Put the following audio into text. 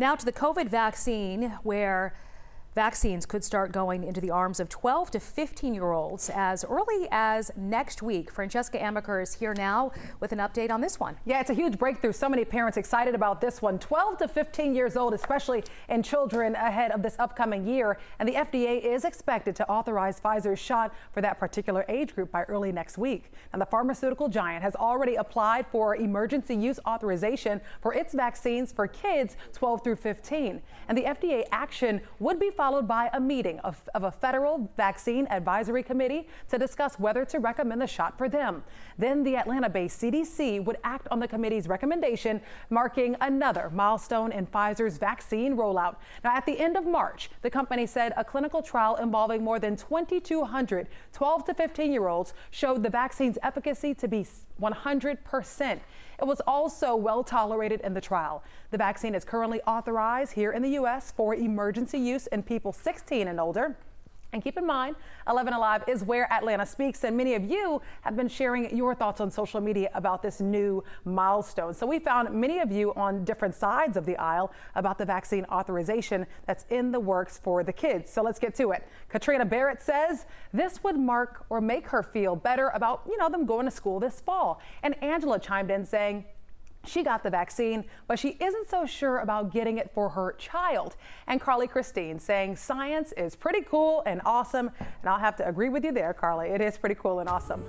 Now to the COVID vaccine, where Vaccines could start going into the arms of 12 to 15 year olds as early as next week. Francesca Amiker is here now with an update on this one. Yeah, it's a huge breakthrough. So many parents excited about this one. 12 to 15 years old, especially in children ahead of this upcoming year. And the FDA is expected to authorize Pfizer's shot for that particular age group by early next week. And the pharmaceutical giant has already applied for emergency use authorization for its vaccines for kids 12 through 15. And the FDA action would be followed followed by a meeting of, of, a federal vaccine advisory committee to discuss whether to recommend the shot for them. Then the Atlanta based CDC would act on the committee's recommendation, marking another milestone in Pfizer's vaccine rollout. Now, at the end of March, the company said a clinical trial involving more than 2,200 12 to 15 year olds showed the vaccine's efficacy to be 100%. It was also well tolerated in the trial. The vaccine is currently authorized here in the U.S. for emergency use in people 16 and older. And keep in mind, 11 Alive is where Atlanta speaks, and many of you have been sharing your thoughts on social media about this new milestone. So we found many of you on different sides of the aisle about the vaccine authorization that's in the works for the kids. So let's get to it. Katrina Barrett says this would mark or make her feel better about, you know, them going to school this fall. And Angela chimed in saying, she got the vaccine, but she isn't so sure about getting it for her child. And Carly Christine saying science is pretty cool and awesome. And I'll have to agree with you there, Carly. It is pretty cool and awesome.